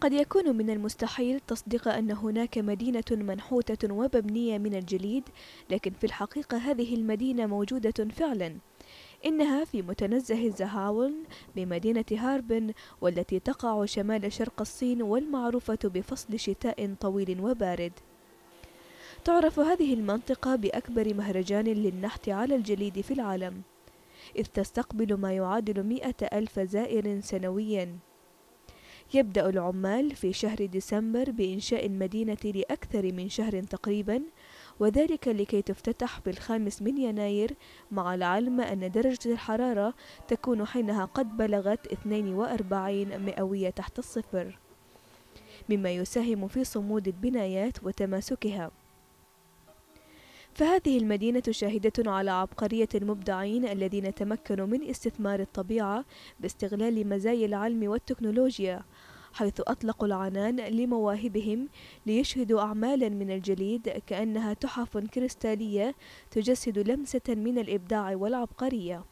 قد يكون من المستحيل تصديق أن هناك مدينة منحوتة ومبنية من الجليد لكن في الحقيقة هذه المدينة موجودة فعلا. إنها في متنزه زهاون بمدينة هاربن والتي تقع شمال شرق الصين والمعروفة بفصل شتاء طويل وبارد. تعرف هذه المنطقة بأكبر مهرجان للنحت على الجليد في العالم. إذ تستقبل ما يعادل مئة ألف زائر سنويا. يبدأ العمال في شهر ديسمبر بإنشاء المدينة لأكثر من شهر تقريبا وذلك لكي تفتتح بالخامس من يناير مع العلم أن درجة الحرارة تكون حينها قد بلغت 42 مئوية تحت الصفر مما يساهم في صمود البنايات وتماسكها. فهذه المدينة شاهدة على عبقرية المبدعين الذين تمكنوا من استثمار الطبيعة باستغلال مزايا العلم والتكنولوجيا حيث أطلقوا العنان لمواهبهم ليشهدوا أعمالا من الجليد كأنها تحف كريستالية تجسد لمسة من الإبداع والعبقرية.